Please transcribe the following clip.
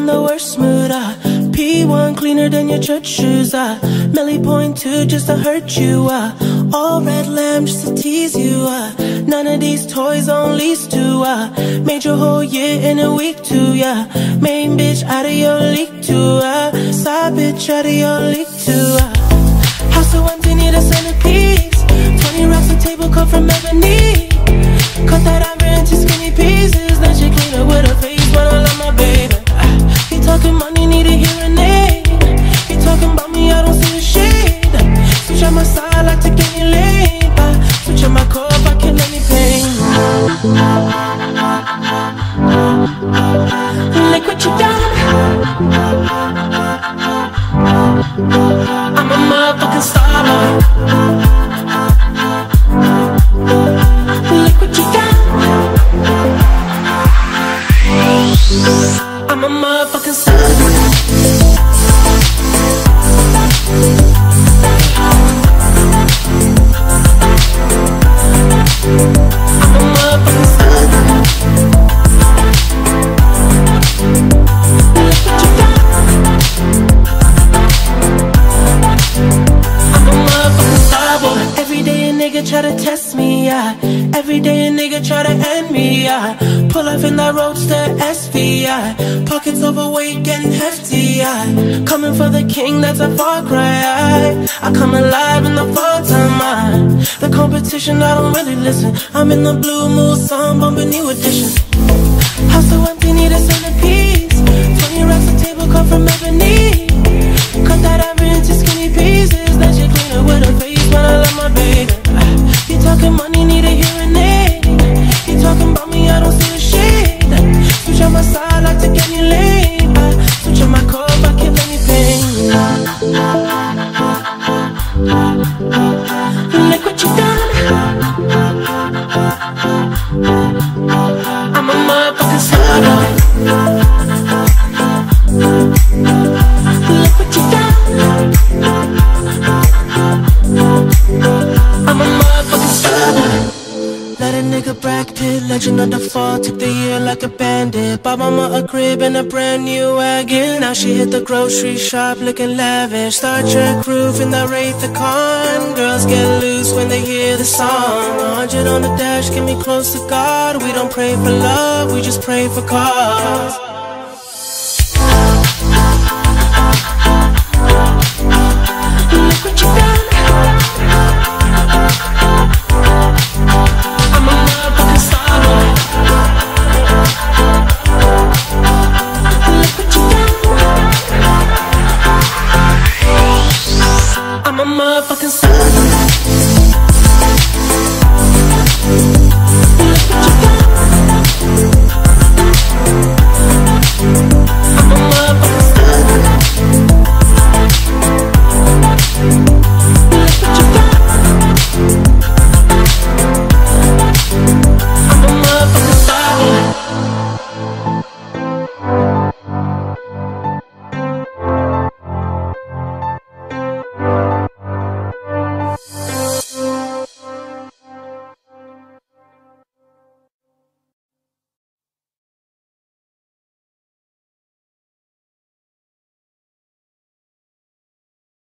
in the worst mood, ah. P1 cleaner than your church shoes, ah. Melly point two just to hurt you, ah. All red lamb just to tease you, ah. None of these toys on lease ah. Made your whole year in a week too, yeah. Main bitch out of your league too, ah. Side bitch out of your league too. House so empty, need a centerpiece. 20 racks of table cut from ebony. Look what you done. Nigga try to test me, yeah. Every day a nigga try to end me, yeah. Pull up in that roadster SV, yeah. Pockets overweight, getting hefty, yeah. Coming for the king, that's a far cry. I, I come alive in the fall time. I, the competition, I don't really listen. I'm in the blue mood, song bumping new edition. House so empty, need a nigga Brad Pitt, legend of the fall, took the year like a bandit. Bought mama a crib and a brand new wagon. Now she hit the grocery shop looking lavish. Star Trek roof in the Wraith the Khan. Girls get loose when they hear the song. Hundred on the dash, get me close to God. We don't pray for love, we just pray for cause.